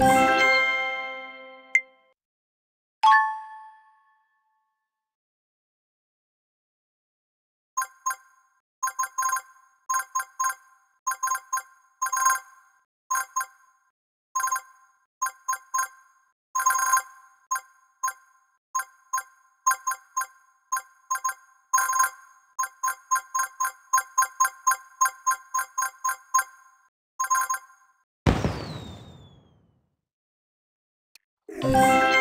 음. Peace.